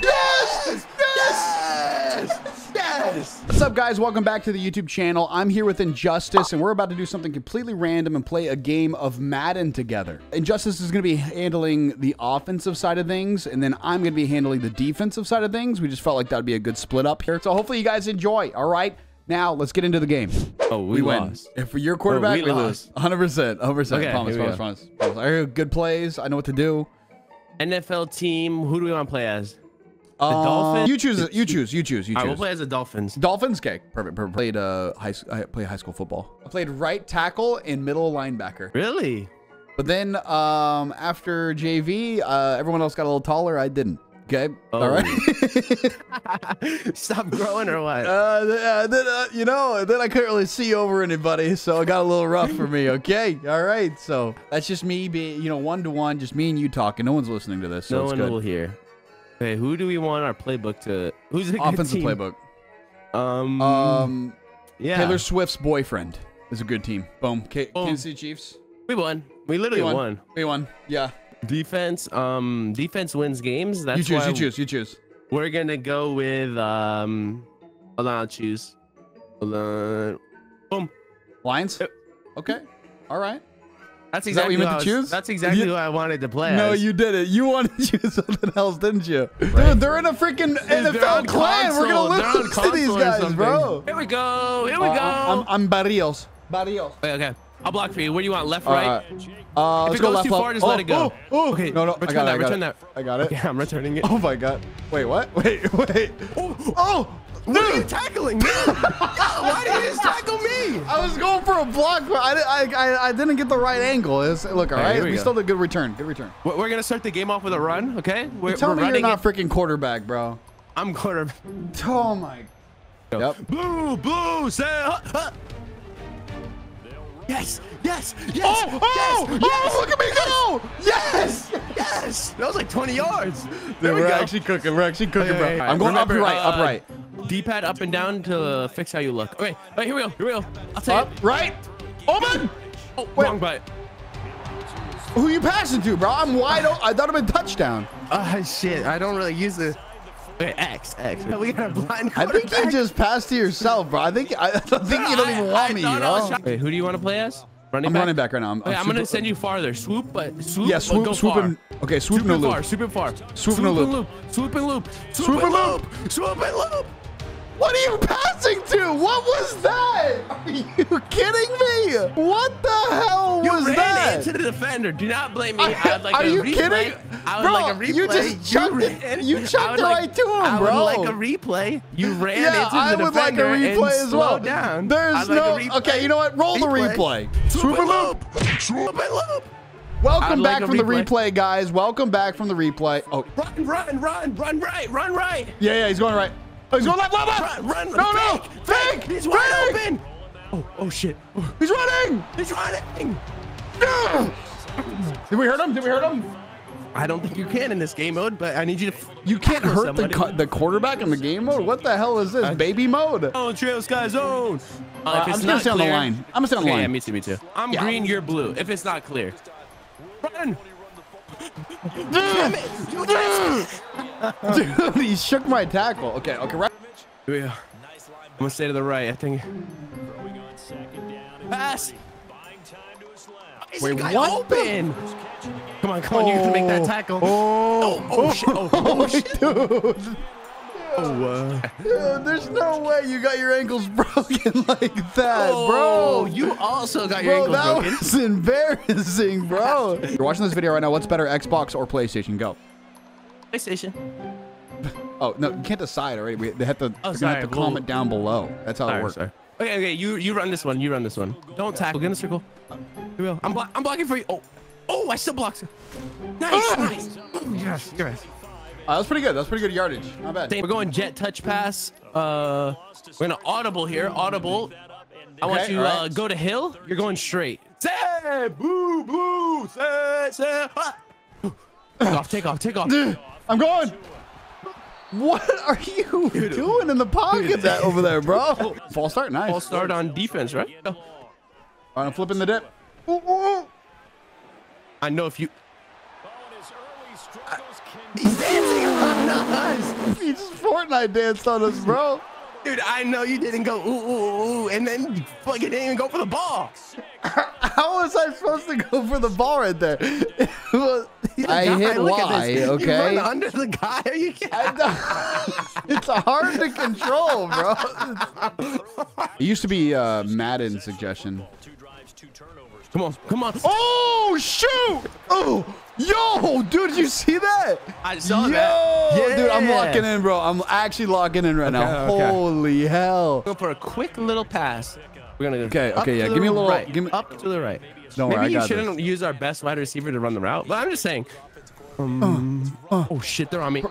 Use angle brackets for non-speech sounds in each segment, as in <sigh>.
Yes! Yes! Yes! What's up, guys? Welcome back to the YouTube channel. I'm here with Injustice, and we're about to do something completely random and play a game of Madden together. Injustice is going to be handling the offensive side of things, and then I'm going to be handling the defensive side of things. We just felt like that would be a good split up here. So hopefully you guys enjoy, all right? Now, let's get into the game. Oh, we, We win. If you're your quarterback, we we, lose. 100%. 100%. Okay, promise, promise, promise, promise. I hear good plays. I know what to do. NFL team. Who do we want to play as? The Dolphins? You choose. You choose. You choose. You choose. we'll play as the Dolphins. Dolphins. Okay, perfect. perfect. Played uh high. I played high school football. I played right tackle and middle linebacker. Really? But then um after JV, uh everyone else got a little taller. I didn't. Okay. All Oh. right. <laughs> Stop growing or what? uh, uh, then uh, you know, then I couldn't really see over anybody, so it got a little rough for me. Okay. All right. So that's just me being, you know, one to one, just me and you talking. No one's listening to this, so no it's one good. will hear. Okay, who do we want our playbook to? Who's good Offensive playbook. Um. Um, yeah. Taylor Swift's boyfriend is a good team. Boom. K- Boom. Kansas City Chiefs. we won. We literally We won. We won. Yeah. Defense. Um. Defense wins games. That's you choose. You choose. You choose. We're gonna go with um. Hold on, I'll choose. Hold on. Boom. Lions. Okay. All right. That's Is that what exactly you meant who I to was- choose? That's exactly You- who I wanted to play. No, as. you did it. You wanted to choose <laughs> something else, didn't you? Dude, they're in a freaking they're NFL clan. We're console. They're gonna on lose <laughs> to these guys, bro. Here we go. Here we Uh, go. I'm, I'm Berrios. Berrios. Okay, okay. I'll block for you. Where do you want? Left, All right? right. Uh, If let's it go goes left, too left. far, just oh, let it go. Oh, oh. Okay, No, no. return I got that, it. I got return it. that. I got it. <laughs> Yeah, I'm returning it. Oh my god. Wait, what? Wait, wait. Oh, Oh, What are you tackling me? <laughs> Why did you just tackle me? I was going for a block, but I, I, I, I didn't get the right angle. It's, look, all All right, right. we we still did a good return. Good return. We're we're gonna start the game off with a run, okay? We're, Tell we're me you're running not it. freaking quarterback, bro. I'm quarter. Oh my. Yep. Blue, blue, say. Huh, huh. Yes, yes, yes. Oh, oh, yes, oh, look at me go! Yes! yes. That was like 20 yards. There Dude, we we're go. actually cooking. We're actually cooking, Okay, bro. okay, I'm going remember, up right, uh, up right. D-pad up and down to uh, fix how you look. Okay, all right, here we go. Here we go. I'll take Up, it. right. Open! Oh, Wait. wrong butt. Who you passing to, bro? I'm wide open. I thought it been touchdown. Ah, shit. I don't really use the. Okay, X, X. <laughs> We got a blind I think you just passed to yourself, bro. I think I, <laughs> I think you don't even want I me, I was bro. try- Wait, who do you want to play as? Running I'm back? running back right now. I'm, Okay, I'm, gonna send you farther. Swoop, but swoop. Yeah, swoop, go swoop far. and okay, swoop, Swoop no and loop. far. Swoop and far. Swoop and a and loop. Swoop and loop. Swoop, Swoop and and loop. Swoop and loop. What are you passing to? What was that? Are you kidding me? What the hell You was ran that? into the defender. Do not blame me. I- I would like are a you replay. kidding? I Bro, like a replay. you just chucked it- you chucked it like- right to him, I would bro. like a replay. You <laughs> ran yeah, into the defender. I the would like a replay as well. down. There's like no. Okay, you know what? Roll the replay. Swoop and loop. Swoop and loop. Welcome like back a from the replay. replay, guys. Welcome back from the replay. Oh, Run, run, run, run right, run right. yeah, yeah, he's going right. Oh, he's going left, left, left. Run, run, No, no, fake, fake, He's wide fake. open. Oh, oh shit. Oh, He's running. He's running. <sighs> Did we hurt him? Did we hurt him? I don't think you can in this game mode, but I need you to. f- You can't hurt the cu- the quarterback in the game mode. What the hell is this? Baby mode. Oh, trail sky zone. Uh, Uh, if I'm it's just gonna not stay on the line. I'm gonna stay on the Okay, yeah, line. me too, me too. I'm Yeah. green, you're blue. If it's not clear. Run. Damn it. <laughs> Dude, <laughs> he shook my tackle. Okay, okay, right. Here we go. I'm gonna stay to the right. I think. Pass. Wait, what open? Come on, come on. You can make that tackle. Oh, oh, shit. <laughs> Oh, oh, shit. dude. Oh, uh, Dude, there's no way you got your ankles broken like that, oh, bro. you also got your Bro, ankle that broken. was embarrassing, bro. You're watching this video right now. What's better, Xbox or PlayStation? Go. PlayStation. <laughs> Oh no, you can't decide already. We, they have to, Oh, they're sorry. have to Well- comment down below. That's how it works. sorry. Okay, okay. You you run this one. You run this one. Don't tackle. Get in the circle. Here we go. I'm blo- I'm blocking for you. Oh, oh! I still blocked. Nice, nice. Yes, yes. Uh, that's pretty good. That's pretty good yardage. Not bad. We're going jet touch pass. Uh, we're gonna audible here. Audible. I want Okay, you all uh go to hill. You're going straight. Say boo boo. Say say. Ah. Take off. Take off. Take off. <laughs> I'm going. What are you doing in the pocket that over there, bro? <laughs> False start, nice. I'll start on defense, right? All right, I'm flipping the dip. Ooh, ooh, ooh. I know if you. He's dancing on us. he just Fortnite danced on us, bro. Dude, I know you didn't go ooh ooh ooh, and then you fucking didn't even go for the ball. <laughs> How was I supposed to go for the ball right there? <laughs> It I God, hit look at Y, this. You okay? run under the guy. Are you I don't- <laughs> it's hard to control, bro. It used to be uh, Madden suggestion. Come on, come on. Oh shoot! Oh, yo, dude, did you see that? I saw yo, that. dude, I'm locking in, bro. I'm actually locking in right now. Okay, okay. Holy hell! Go for a quick little pass. We're gonna go. Okay, okay, yeah, give me a little- Right, give me- up to the right. Don't Maybe worry, I you shouldn't use our best wide receiver to run the route. But I'm just saying. Um, oh shit, they're on me.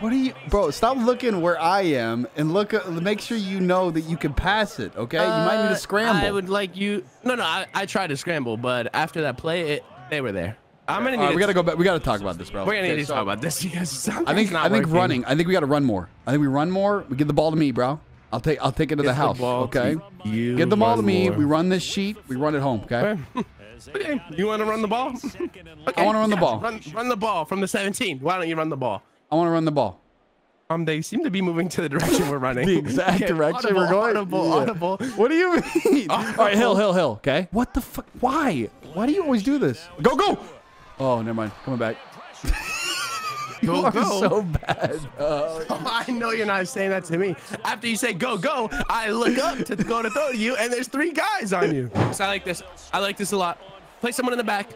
What are you, bro? Stop looking where I am and look. At, make sure you know that you can pass it. Okay, you might need Uh, to scramble. I would like you. No, no, I, I tried to scramble, but after that play, it, they were there. I'm gonna need. All right, to, we gotta go back. We gotta talk about this, bro. We're gonna Okay, need to so talk about this <laughs> because I think I think running. I think we gotta run more. I think we run more. We give the ball to me, bro. I'll take I'll take it to the house. okay. You Give the ball to me. more. We run this sheet. We run it home. Okay. Okay, <laughs> you want to run the ball? Okay, I wanna run the ball. Run, run the ball from the 17. Why don't you run the ball? I want to run the ball. Um, they seem to be moving to the <laughs> direction we're running. The exact Okay, direction audible, we're going. Audible, Yeah. audible. What do you mean? <laughs> All right, hill, hill, hill. Okay. What the fuck? Why? Why do you always do this? Go, go. Oh, never mind. Coming back. You Go, are go. so bad. Uh, <laughs> I know you're not saying that to me. After you say go, go, I look up to go to throw to you, and there's three guys on you. So I like this. I like this a lot. Play someone in the back.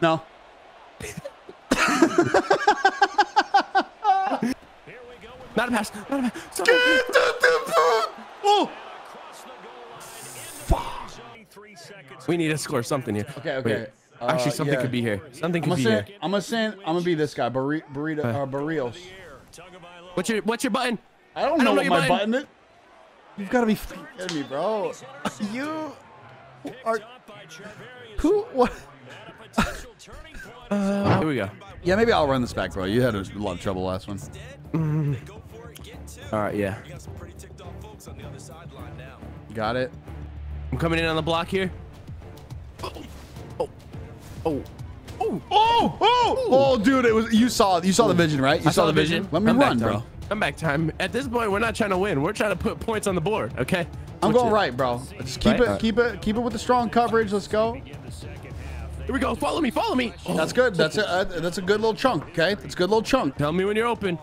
no. <laughs> Not a pass. Not a pass. Stop. Oh. We need to score something here. Okay, okay. Wait. Uh, Actually, something yeah. could be here. Something I'm could be say, here. I'm gonna say, I'm gonna be this guy, Burri- burrito, uh, Berrios. What's your What's your button? I don't I know don't know what your my button. button is. You've got to be fucking kidding me, bro. You <laughs> are who? What? <laughs> Here we go. Yeah, maybe I'll run this back, bro. You had a lot of trouble last one. All right, yeah. Got it. I'm coming in on the block here. Oh, oh, oh, oh. Oh, oh, oh, dude! It was you saw you saw the vision, right? You I saw, the vision. Let me Comeback run, time. bro. Comeback time. At this point, we're not trying to win. We're trying to put points on the board. Okay. I'm Switch going it. right, bro. Just keep Right? it, keep it, keep it with the strong coverage. Let's go. Here we go. Follow me. Follow me. Oh, That's good. That's a uh, that's a good little chunk. Okay, that's a good little chunk. Tell me when you're open.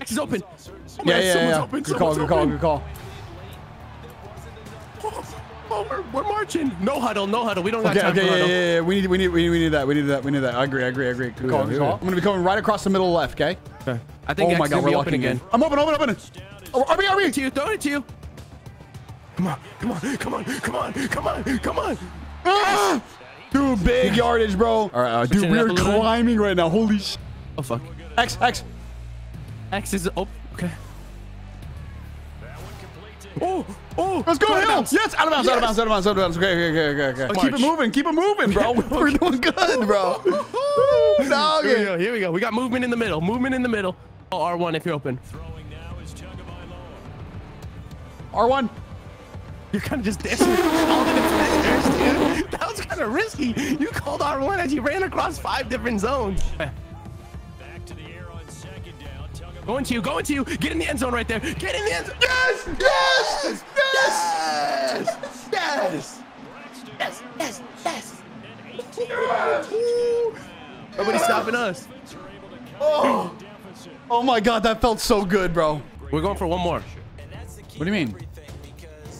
X is open. Oh, Yeah, man, yeah, yeah. Open. Good call. someone's Good call. Good call. <laughs> Oh, we're, we're marching. No huddle. No huddle. We don't got Okay, time okay, for yeah, huddle. yeah, yeah. We need, we need, we need, we need that. We need that. We need that. I agree. I agree. I agree. Good call. Good call. I'm gonna be coming right across the middle left. Okay. Okay. I think Oh X my God, we're be locking open in. again. I'm open. Open. Open. Oh, RB, RB. To you. Throw it to you. Come on. Come on. Come on. Come on. Come on. Come on. Ah! Dude, big yardage, bro. All right, uh, dude, we're up bit. climbing right now. Holy sh! Oh fuck. X, X. X is oh okay. Oh oh. Let's go, out Hill. Yes, out of bounds, out of bounds, out of bounds, out of bounds. Okay, okay, okay, okay, okay. Oh, keep it moving, keep it moving, bro. <laughs> We're doing good, bro. Woo, <laughs> dog Here we go. Here we go. We got movement in the middle. Movement in the middle. Oh, R1 if you're open. R1. You're kind of just dancing all the defenders, dude. <laughs> That was kind of risky. You called R1 as you ran across five different zones. Going to you. Going to you. Get in the end zone right there. Get in the end zone. Yes, yes, yes, yes. Yes. Yes. Yes. yes! yes! Nobody's stopping us. Oh, oh my God, that felt so good, bro. We're going for one more. What do you mean?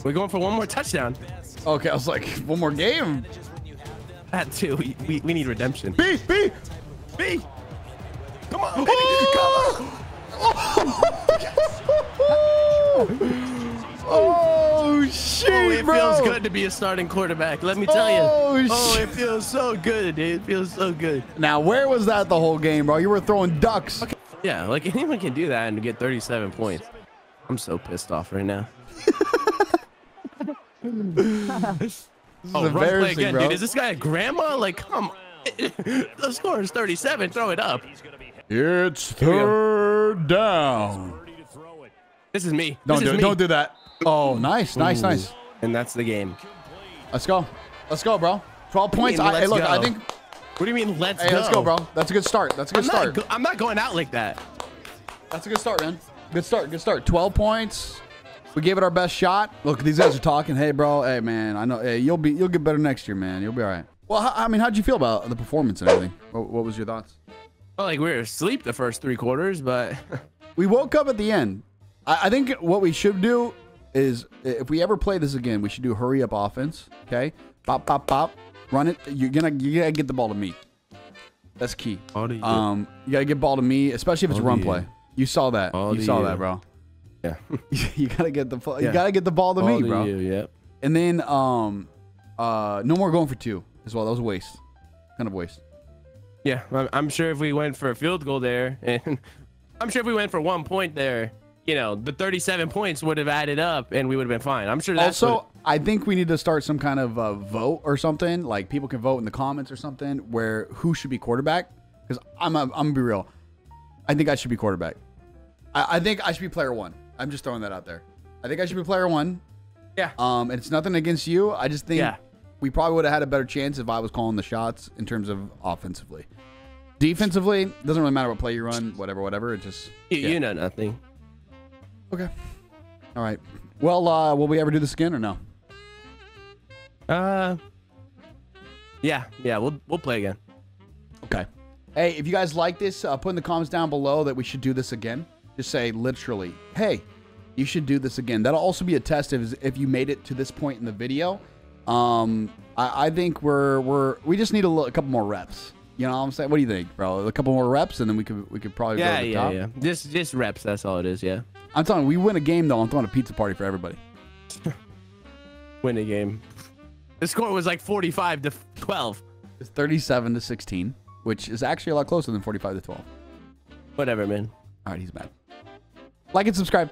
We're going for one more touchdown. Okay, I was like, one more game. That too. We, we, we need redemption. B, B. B. Come on, baby. Oh! <laughs> Oh shit, Oh, it bro. feels good to be a starting quarterback. Let me tell you. Oh, Oh, shit. it feels so good, dude. It feels so good. Now, where was that the whole game, bro? You were throwing ducks. Yeah, like <laughs> anyone can do that and get 37 points. I'm so pissed off right now. <laughs> This Oh, is run play again, bro. dude. Is this guy a grandma? Like, come on. the score is 37. Throw it up. It's we go. third down. This is me. Don't this do it. me. Don't do that. Oh, nice, nice, Ooh. nice. And that's the game. Let's go. Let's go, bro. 12 do you points. mean, I, hey, look, I think. What do you mean, let's Hey, go? let's go, bro. That's a good start. That's a good I'm not, start. go- I'm not going out like that. That's a good start, man. Good start. Good start. 12 points. We gave it our best shot. Look, these guys are talking. Hey, bro. Hey, man. I know. Hey, you'll be. You'll get better next year, man. You'll be all right. Well, how, I mean, how'd you feel about the performance and everything? What, what was your thoughts? Well, like we were asleep the first three quarters, but <laughs> We woke up at the end. I, I think what we should do is, if we ever play this again, we should do hurry up offense. Okay, pop, pop, pop, run it. You're gonna you gotta get the ball to me. That's key. All to you. Um, you gotta get ball to me, especially if it's All run play. you. You saw that. All you saw that, bro. yeah. <laughs> you gotta get the you Yeah. gotta get the ball to All me, bro. you, yep. And then um, uh, no more going for two as well. That was a waste. Kind of waste. Yeah, I'm, I'm sure if we went for a field goal there, <laughs> and I'm sure if we went for one point there, you know, the 37 points would have added up, and we would have been fine. I'm sure that's also, what- I think we need to start some kind of uh, vote or something. Like people can vote in the comments or something where who should be quarterback. Because I'm, a, I'm gonna be real. I think I should be quarterback. I, I think I should be player one. I'm just throwing that out there. I think I should be player one. yeah. Um, and it's nothing against you. I just think Yeah. we probably would have had a better chance if I was calling the shots in terms of offensively. Defensively, doesn't really matter what play you run, whatever, whatever. It just you, yeah. you know nothing. Okay. All right. Well, uh, will we ever do this again or no? Uh, yeah, yeah, we'll we'll play again. Okay. Hey, if you guys like this, uh, put in the comments down below that we should do this again. Just say literally, hey, you should do this again. That'll also be a test if, if you made it to this point in the video. Um, I, I think we're we're we just need a, li- a couple more reps. You know what I'm saying? What do you think, bro? A couple more reps, and then we could we could probably Yeah, go to the yeah, top. yeah. Just just reps. That's all it is. Yeah, I'm telling you, we win a game though. I'm throwing a pizza party for everybody. <laughs> win the game. The score was like 45 to 12. It's 37 to 16, which is actually a lot closer than 45 to 12. Whatever, man. All right, he's mad. Like and subscribe.